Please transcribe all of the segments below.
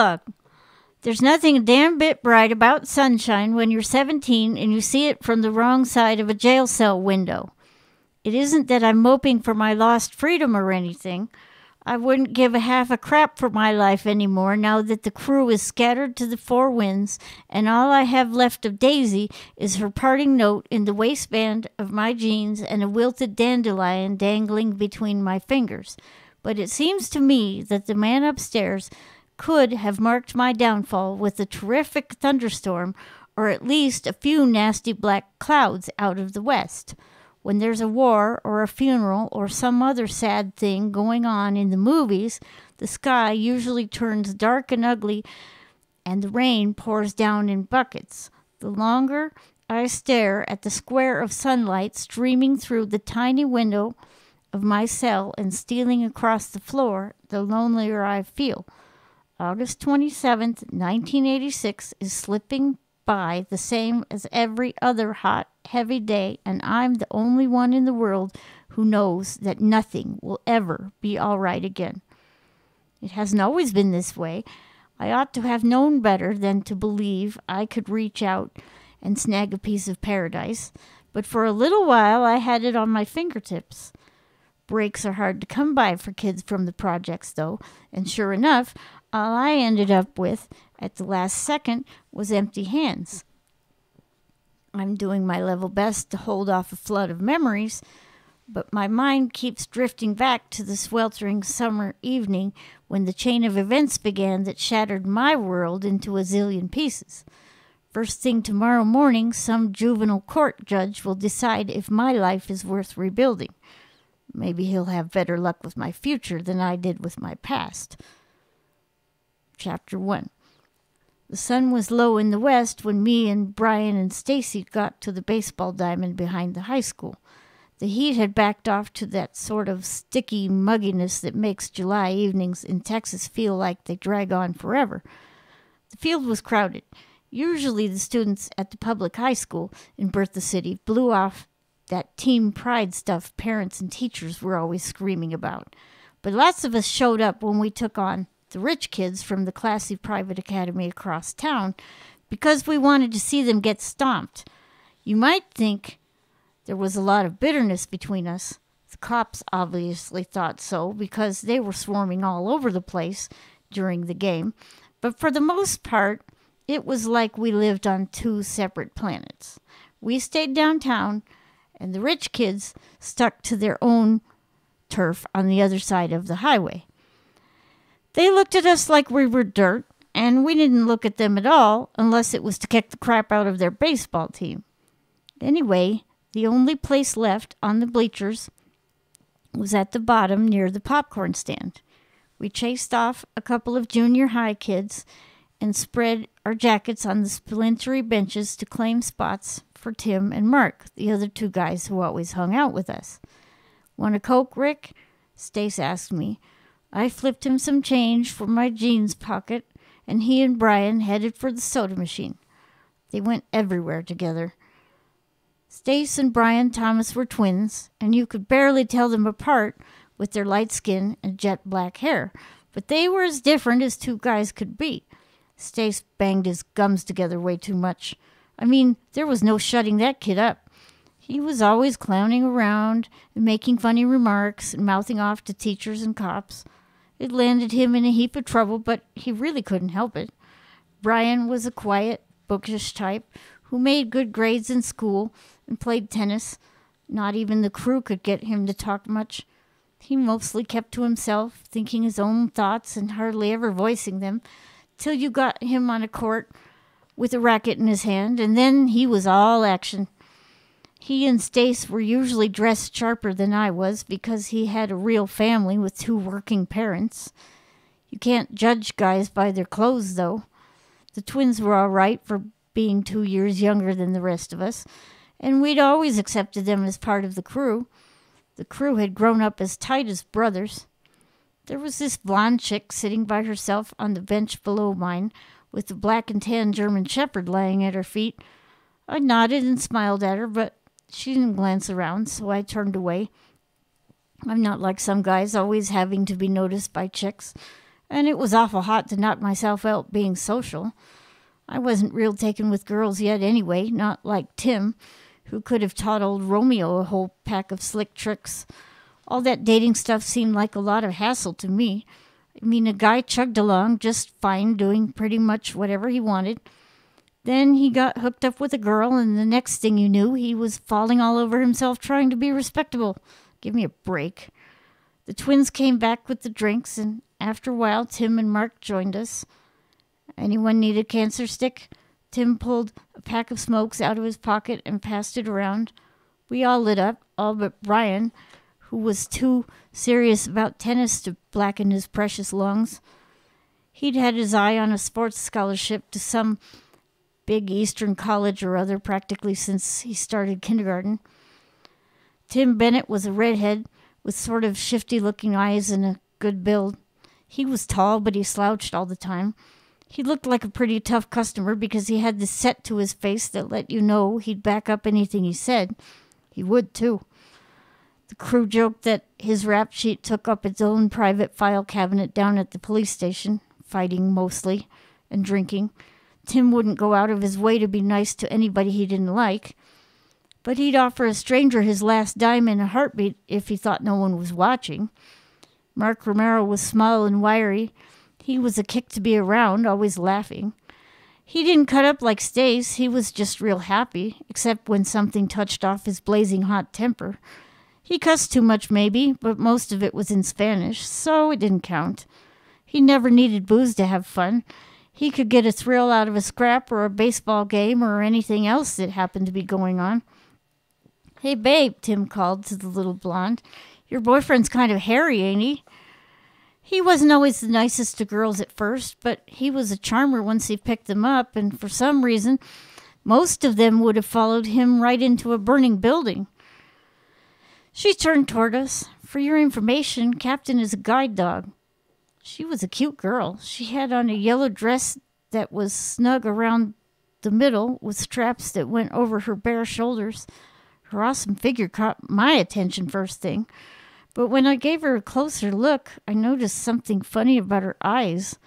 Epilogue There's nothing a damn bit bright about sunshine when you're 17 and you see it from the wrong side of a jail cell window. It isn't that I'm moping for my lost freedom or anything. I wouldn't give a half a crap for my life any more now that the crew is scattered to the four winds, and all I have left of Daisy is her parting note in the waistband of my jeans and a wilted dandelion dangling between my fingers. But it seems to me that the man upstairs could have marked my downfall with a terrific thunderstorm or at least a few nasty black clouds out of the west. When there's a war or a funeral or some other sad thing going on in the movies, the sky usually turns dark and ugly and the rain pours down in buckets. The longer I stare at the square of sunlight streaming through the tiny window of my cell and stealing across the floor, the lonelier I feel. August 27th, 1986 is slipping by the same as every other hot, heavy day, and I'm the only one in the world who knows that nothing will ever be all right again. It hasn't always been this way. I ought to have known better than to believe I could reach out and snag a piece of paradise, but for a little while I had it on my fingertips. Breaks are hard to come by for kids from the projects, though, and sure enough, all I ended up with at the last second was empty hands. I'm doing my level best to hold off a flood of memories, but my mind keeps drifting back to the sweltering summer evening when the chain of events began that shattered my world into a zillion pieces. First thing tomorrow morning, some juvenile court judge will decide if my life is worth rebuilding. Maybe he'll have better luck with my future than I did with my past. Chapter 1 the sun was low in the west when me and Brian and Stacy got to the baseball diamond behind the high school. The heat had backed off to that sort of sticky mugginess that makes July evenings in Texas feel like they drag on forever. The field was crowded. Usually, the students at the public high school in Bertha City blew off that team pride stuff parents and teachers were always screaming about. But lots of us showed up when we took on the rich kids from the classy private academy across town because we wanted to see them get stomped. You might think there was a lot of bitterness between us. The cops obviously thought so because they were swarming all over the place during the game. But for the most part, it was like we lived on two separate planets. We stayed downtown, and the rich kids stuck to their own turf on the other side of the highway. They looked at us like we were dirt, and we didn't look at them at all unless it was to kick the crap out of their baseball team. Anyway, the only place left on the bleachers was at the bottom near the popcorn stand. We chased off a couple of junior high kids and spread our jackets on the splintery benches to claim spots for Tim and Mark, the other two guys who always hung out with us. Want a Coke, Rick? Stace asked me. I flipped him some change from my jeans pocket, and he and Brian headed for the soda machine. They went everywhere together. Stace and Brian Thomas were twins, and you could barely tell them apart with their light skin and jet black hair, but they were as different as two guys could be. Stace banged his gums together way too much. I mean, there was no shutting that kid up. He was always clowning around and making funny remarks and mouthing off to teachers and cops. It landed him in a heap of trouble, but he really couldn't help it. Brian was a quiet, bookish type who made good grades in school and played tennis. Not even the crew could get him to talk much. He mostly kept to himself, thinking his own thoughts and hardly ever voicing them, till you got him on a court with a racket in his hand, and then he was all action. He and Stace were usually dressed sharper than I was because he had a real family with two working parents. You can't judge guys by their clothes, though. The twins were all right for being two years younger than the rest of us, and we'd always accepted them as part of the crew. The crew had grown up as tight as brothers. There was this blonde chick sitting by herself on the bench below mine, with the black and tan German Shepherd lying at her feet. I nodded and smiled at her, but she didn't glance around, so I turned away. I'm not like some guys always having to be noticed by chicks. And it was awful hot to knock myself out being social. I wasn't real taken with girls yet anyway, not like Tim, who could have taught old Romeo a whole pack of slick tricks. All that dating stuff seemed like a lot of hassle to me. I mean, a guy chugged along just fine, doing pretty much whatever he wanted. Then he got hooked up with a girl, and the next thing you knew, he was falling all over himself trying to be respectable. Give me a break. The twins came back with the drinks, and after a while, Tim and Mark joined us. Anyone need a cancer stick? Tim pulled a pack of smokes out of his pocket and passed it around. We all lit up, all but Brian, who was too serious about tennis to blacken his precious lungs. He'd had his eye on a sports scholarship to some big Eastern college or other practically since he started kindergarten. Tim Bennett was a redhead with sort of shifty looking eyes and a good build. He was tall, but he slouched all the time. He looked like a pretty tough customer because he had this set to his face that let you know he'd back up anything he said. He would, too. The crew joked that his rap sheet took up its own private file cabinet down at the police station, fighting mostly and drinking. Tim wouldn't go out of his way to be nice to anybody he didn't like, but he'd offer a stranger his last dime in a heartbeat if he thought no one was watching. Mark Romero was small and wiry. He was a kick to be around, always laughing. He didn't cut up like Stace, he was just real happy, except when something touched off his blazing hot temper. He cussed too much, maybe, but most of it was in Spanish, so it didn't count. He never needed booze to have fun. He could get a thrill out of a scrap or a baseball game or anything else that happened to be going on. Hey, babe, Tim called to the little blonde. Your boyfriend's kind of hairy, ain't he? He wasn't always the nicest to girls at first, but he was a charmer once he picked them up, and for some reason, most of them would have followed him right into a burning building. She turned toward us. For your information, Captain is a guide dog. She was a cute girl. She had on a yellow dress that was snug around the middle with straps that went over her bare shoulders. Her awesome figure caught my attention first thing. But when I gave her a closer look, I noticed something funny about her eyes.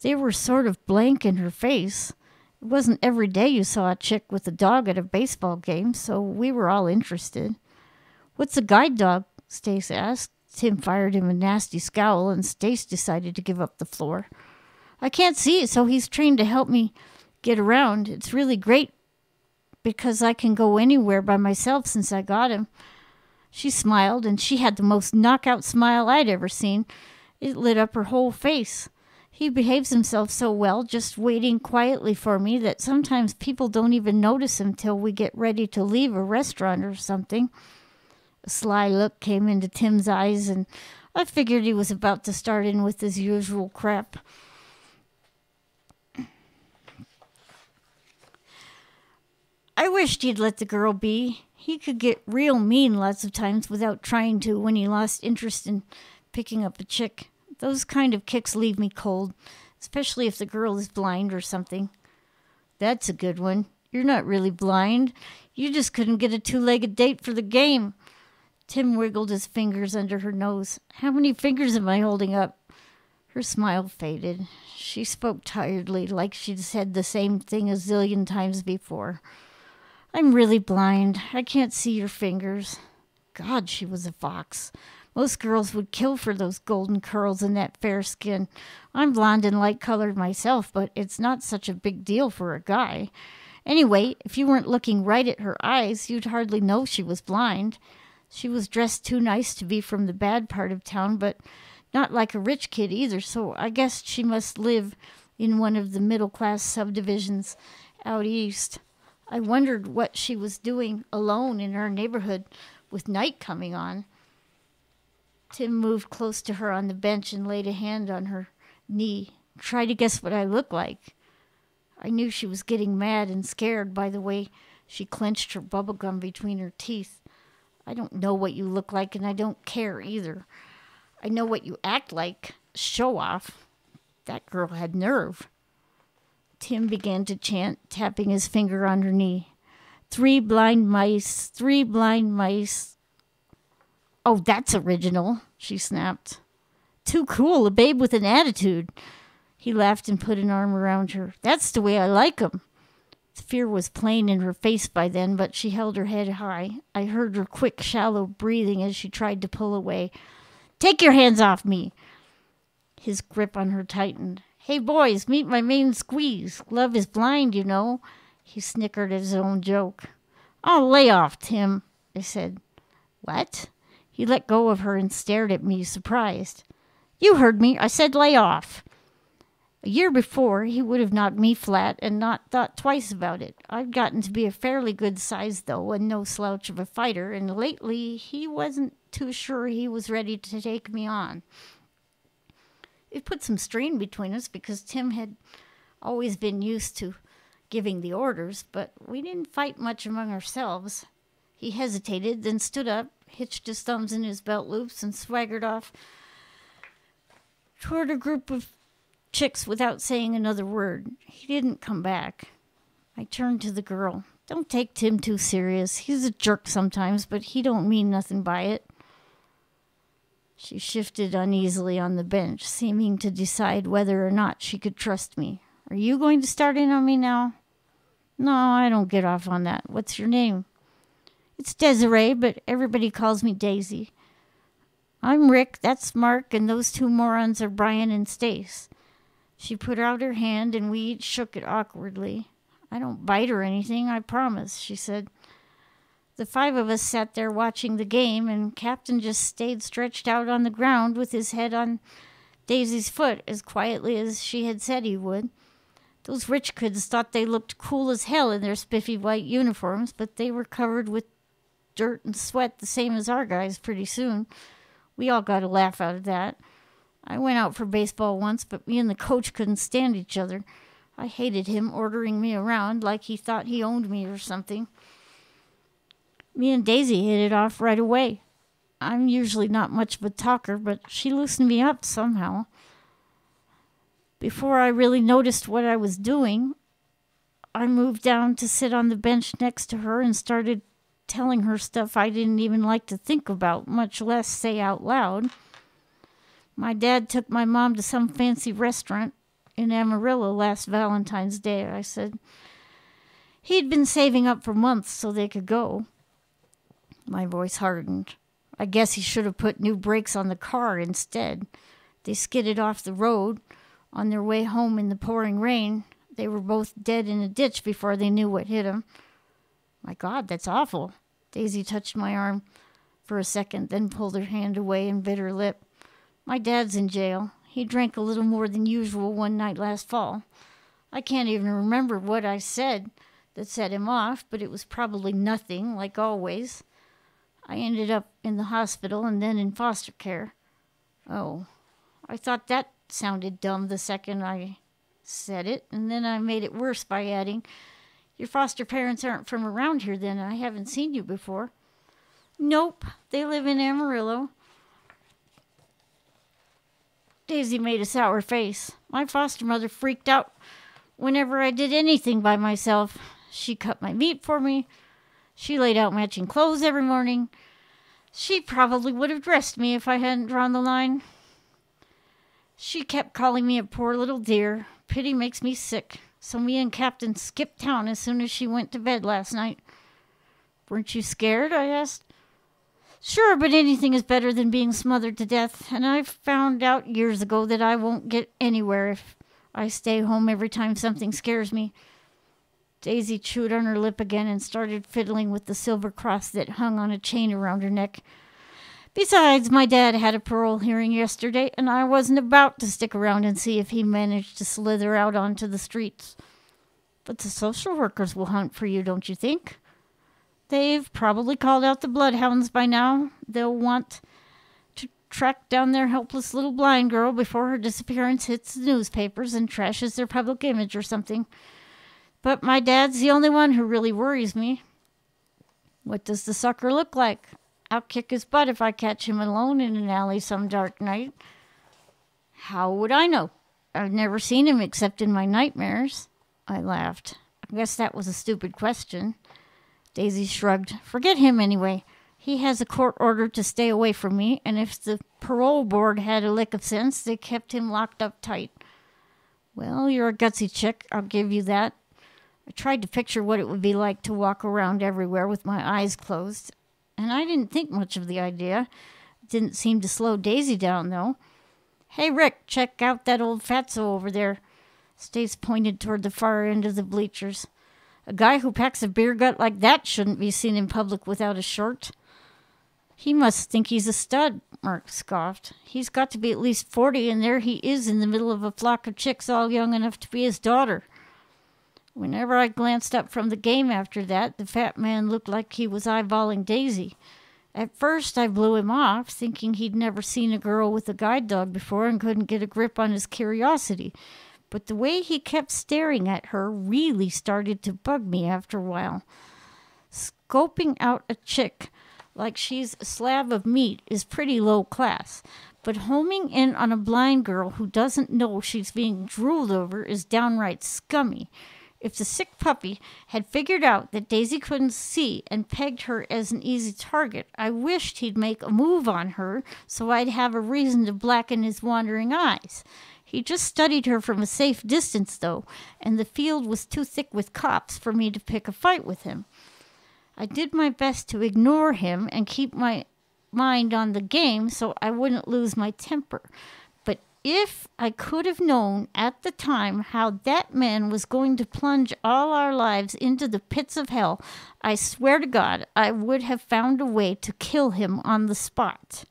They were sort of blank in her face. It wasn't every day you saw a chick with a dog at a baseball game, so we were all interested. What's a guide dog? Stace asked. Tim fired him a nasty scowl, and Stace decided to give up the floor. I can't see so he's trained to help me get around. It's really great because I can go anywhere by myself since I got him. She smiled, and she had the most knockout smile I'd ever seen. It lit up her whole face. He behaves himself so well, just waiting quietly for me, that sometimes people don't even notice him till we get ready to leave a restaurant or something. A sly look came into Tim's eyes, and I figured he was about to start in with his usual crap. I wished he'd let the girl be. He could get real mean lots of times without trying to when he lost interest in picking up a chick. Those kind of kicks leave me cold, especially if the girl is blind or something. That's a good one. You're not really blind. You just couldn't get a two legged date for the game. Tim wiggled his fingers under her nose. How many fingers am I holding up? Her smile faded. She spoke tiredly, like she'd said the same thing a zillion times before. I'm really blind. I can't see your fingers. God, she was a fox. Most girls would kill for those golden curls and that fair skin. I'm blonde and light colored myself, but it's not such a big deal for a guy. Anyway, if you weren't looking right at her eyes, you'd hardly know she was blind. She was dressed too nice to be from the bad part of town, but not like a rich kid either, so I guess she must live in one of the middle class subdivisions out east. I wondered what she was doing alone in our neighborhood with night coming on. Tim moved close to her on the bench and laid a hand on her knee. Try to guess what I look like. I knew she was getting mad and scared by the way she clenched her bubble gum between her teeth. I don't know what you look like, and I don't care either. I know what you act like. Show off. That girl had nerve. Tim began to chant, tapping his finger on her knee. Three blind mice, three blind mice. Oh, that's original, she snapped. too cool, a babe with an attitude. He laughed and put an arm around her. That's the way I like 'em. Fear was plain in her face by then, but she held her head high. I heard her quick, shallow breathing as she tried to pull away. Take your hands off me. His grip on her tightened. Hey, boys, meet my main squeeze. Love is blind, you know. He snickered at his own joke. Oh, lay off, Tim, I said. What? He let go of her and stared at me, surprised. You heard me. I said lay off. A year before, he would have knocked me flat and not thought twice about it. I'd gotten to be a fairly good size, though, and no slouch of a fighter, and lately he wasn't too sure he was ready to take me on. It put some strain between us because Tim had always been used to giving the orders, but we didn't fight much among ourselves. He hesitated, then stood up, hitched his thumbs in his belt loops, and swaggered off toward a group of chicks without saying another word. He didn't come back. I turned to the girl. Don't take Tim too serious. He's a jerk sometimes, but he don't mean nothing by it. She shifted uneasily on the bench, seeming to decide whether or not she could trust me. Are you going to start in on me now? No, I don't get off on that. What's your name? It's Desiree, but everybody calls me Daisy. I'm Rick, that's Mark, and those two morons are Brian and Stace. She put out her hand, and we each shook it awkwardly. I don't bite or anything, I promise, she said. The five of us sat there watching the game, and Captain just stayed stretched out on the ground with his head on Daisy's foot as quietly as she had said he would. Those rich kids thought they looked cool as hell in their spiffy white uniforms, but they were covered with dirt and sweat the same as our guys pretty soon. We all got a laugh out of that. I went out for baseball once, but me and the coach couldn't stand each other. I hated him ordering me around like he thought he owned me or something. Me and Daisy hit it off right away. I'm usually not much of a talker, but she loosened me up somehow. Before I really noticed what I was doing, I moved down to sit on the bench next to her and started telling her stuff I didn't even like to think about, much less say out loud. My dad took my mom to some fancy restaurant in Amarillo last Valentine's Day, I said. He'd been saving up for months so they could go. My voice hardened. I guess he should have put new brakes on the car instead. They skidded off the road on their way home in the pouring rain. They were both dead in a ditch before they knew what hit them. My God, that's awful. Daisy touched my arm for a second, then pulled her hand away and bit her lip. My dad's in jail. He drank a little more than usual one night last fall. I can't even remember what I said that set him off, but it was probably nothing, like always. I ended up in the hospital and then in foster care. Oh, I thought that sounded dumb the second I said it, and then I made it worse by adding, Your foster parents aren't from around here, then. I haven't seen you before. Nope, they live in Amarillo. Daisy made a sour face. My foster mother freaked out whenever I did anything by myself. She cut my meat for me. She laid out matching clothes every morning. She probably would have dressed me if I hadn't drawn the line. She kept calling me a poor little dear. Pity makes me sick. So me and Captain skipped town as soon as she went to bed last night. Weren't you scared? I asked. Sure, but anything is better than being smothered to death, and I found out years ago that I won't get anywhere if I stay home every time something scares me. Daisy chewed on her lip again and started fiddling with the silver cross that hung on a chain around her neck. Besides, my dad had a parole hearing yesterday, and I wasn't about to stick around and see if he managed to slither out onto the streets. But the social workers will hunt for you, don't you think? They've probably called out the bloodhounds by now. They'll want to track down their helpless little blind girl before her disappearance hits the newspapers and trashes their public image or something. But my dad's the only one who really worries me. What does the sucker look like? I'll kick his butt if I catch him alone in an alley some dark night. How would I know? I've never seen him except in my nightmares. I laughed. I guess that was a stupid question. Daisy shrugged. Forget him anyway. He has a court order to stay away from me, and if the parole board had a lick of sense, they kept him locked up tight. Well, you're a gutsy chick, I'll give you that. I tried to picture what it would be like to walk around everywhere with my eyes closed, and I didn't think much of the idea. It didn't seem to slow Daisy down, though. Hey, Rick, check out that old fatso over there. Stace pointed toward the far end of the bleachers. A guy who packs a beer gut like that shouldn't be seen in public without a shirt. He must think he's a stud, Mark scoffed. He's got to be at least forty, and there he is in the middle of a flock of chicks all young enough to be his daughter. Whenever I glanced up from the game after that, the fat man looked like he was eyeballing Daisy. At first, I blew him off, thinking he'd never seen a girl with a guide dog before and couldn't get a grip on his curiosity. But the way he kept staring at her really started to bug me after a while. Scoping out a chick like she's a slab of meat is pretty low class. But homing in on a blind girl who doesn't know she's being drooled over is downright scummy. If the sick puppy had figured out that Daisy couldn't see and pegged her as an easy target, I wished he'd make a move on her so I'd have a reason to blacken his wandering eyes. He just studied her from a safe distance, though, and the field was too thick with cops for me to pick a fight with him. I did my best to ignore him and keep my mind on the game so I wouldn't lose my temper. But if I could have known at the time how that man was going to plunge all our lives into the pits of hell, I swear to God I would have found a way to kill him on the spot.